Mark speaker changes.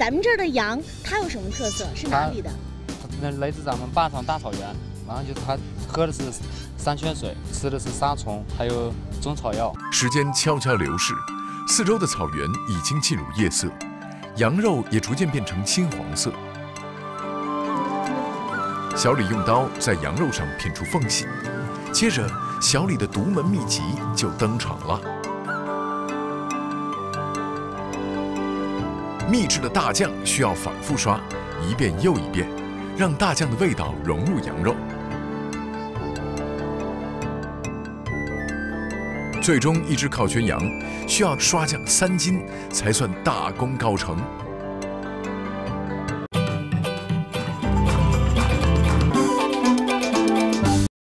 Speaker 1: 咱们这儿的羊它有什么特色？是哪里的？
Speaker 2: 那来自咱们坝上大草原，然后就是它喝的是山泉水，吃的是沙虫，还有中草药。
Speaker 3: 时间悄悄流逝，四周的草原已经进入夜色，羊肉也逐渐变成金黄色。小李用刀在羊肉上片出缝隙，接着小李的独门秘籍就登场了。秘制的大酱需要反复刷，一遍又一遍，让大酱的味道融入羊肉。最终，一只烤全羊需要刷酱三斤才算大功告成。